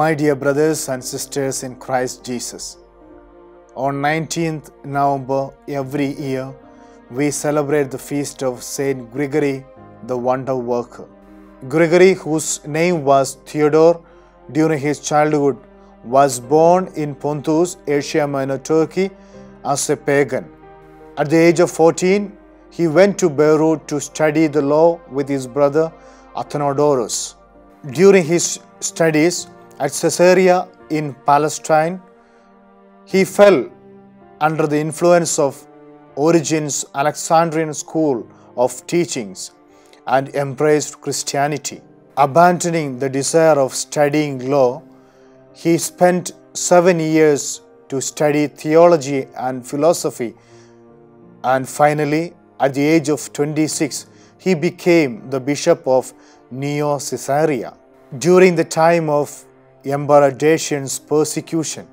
My dear brothers and sisters in Christ Jesus, on 19th November every year we celebrate the feast of Saint Gregory the Wonder Worker. Gregory, whose name was Theodore during his childhood, was born in Pontus, Asia Minor, Turkey, as a pagan. At the age of 14, he went to Beirut to study the law with his brother Athenodorus. During his studies at Caesarea in Palestine, he fell under the influence of Origen's Alexandrian school of teachings and embraced Christianity. Abandoning the desire of studying law, he spent seven years to study theology and philosophy, and finally, at the age of 26, he became the bishop of Neo Caesarea. During the time of Emperor Decian's persecution,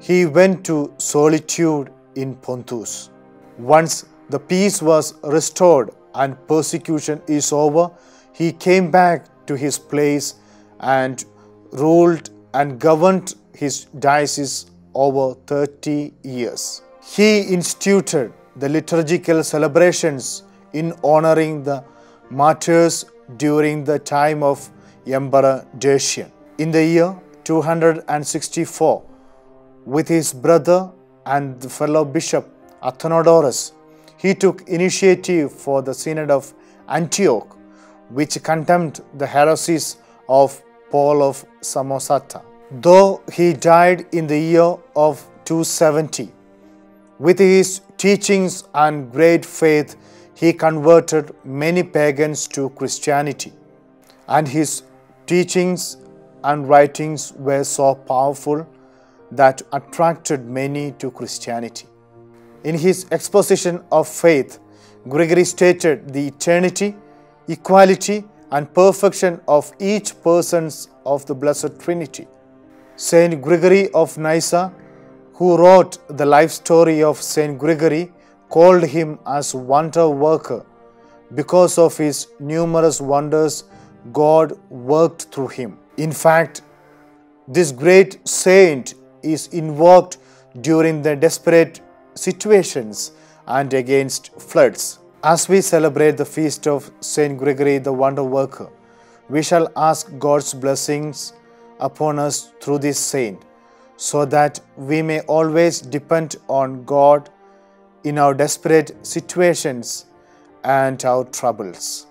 he went to solitude in Pontus. Once the peace was restored and persecution is over, he came back to his place and ruled and governed his diocese over 30 years. He instituted the liturgical celebrations in honoring the martyrs during the time of Emperor Decian. In the year 264, with his brother and fellow bishop Athenodorus, he took initiative for the Synod of Antioch, which condemned the heresies of Paul of Samosata. Though he died in the year of 270, with his teachings and great faith, he converted many pagans to Christianity, and his teachings and writings were so powerful that attracted many to Christianity. In his exposition of faith, Gregory stated the eternity, equality, and perfection of each persons of the Blessed Trinity. Saint Gregory of Nyssa, who wrote the life story of Saint Gregory, called him as wonder worker because of his numerous wonders God worked through him. In fact, this great saint is invoked during the desperate situations and against floods. As we celebrate the feast of Saint Gregory the Wonder Worker, we shall ask God's blessings upon us through this saint, so that we may always depend on God in our desperate situations and our troubles.